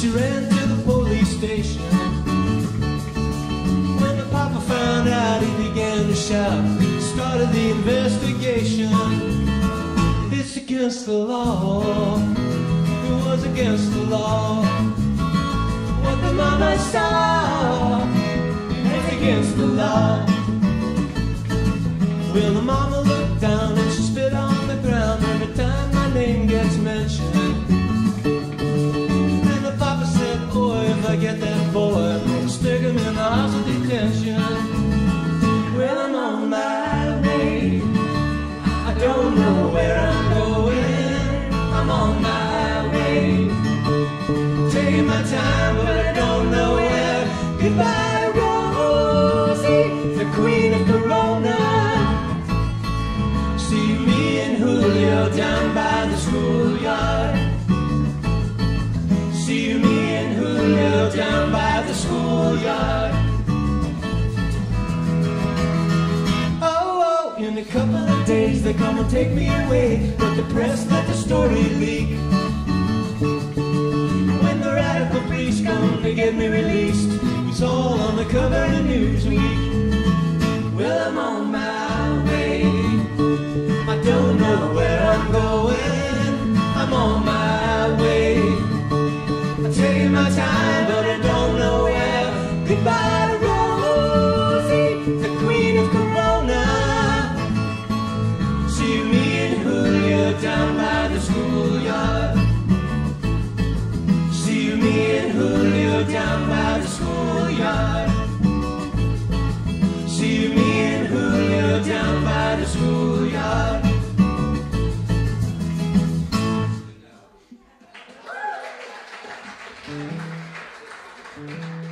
She ran to the police station. When the papa found out, he began to shout. Started the investigation. It's against the law. It was against the law. What the mama saw. It's against the law. Taking my time, but I don't know where. Goodbye, Rosie, the queen of Corona. See me and Julio down by the schoolyard. See me and Julio down by the schoolyard. Oh, oh, in a couple of days they come and take me away, but the press let the story leak. Get me released, it's all on the cover of Newsweek. Well, I'm on my Música